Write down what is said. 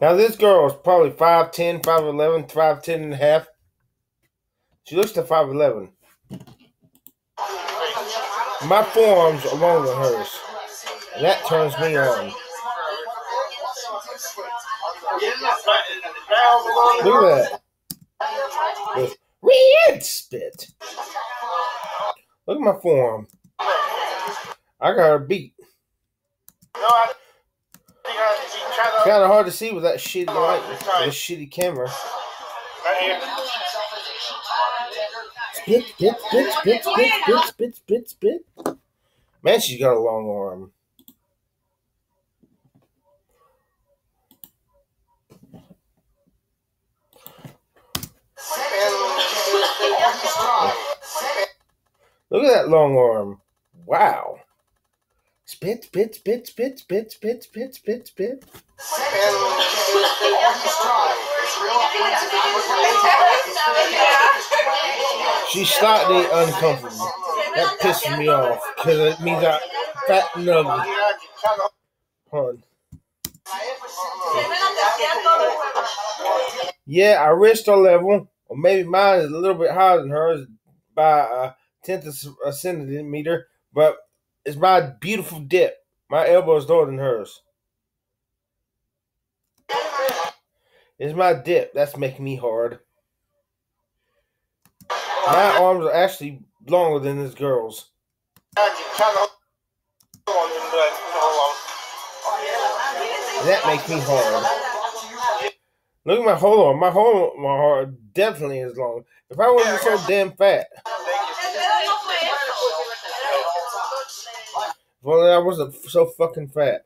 Now this girl is probably 5'10, 5'11, 5'10 and a half. She looks to 5'11. My forearms are longer than hers. And that turns me on. Look at that. With red spit. Look at my forearm. I got her beat. It's kind of hard to see with that shitty light, with this shitty camera. Spit, spit, spit, spit, spit, spit, spit, spit, spit. Man, she's got a long arm. Look at that long arm. Wow. Spit, spit, spit, spit, spit, spit, spit, spit, spit. She's slightly uncomfortable. That pisses me off because it means I fat and. Hold. Yeah, our wrist are level, or maybe mine is a little bit higher than hers by a tenth of a centimeter, but it's my beautiful dip. My elbow is lower than hers. It's my dip that's making me hard. My arms are actually longer than this girl's. And that makes me hard. Look at my whole arm. My whole my arm definitely is long. If I wasn't so damn fat. If only I wasn't so fucking fat.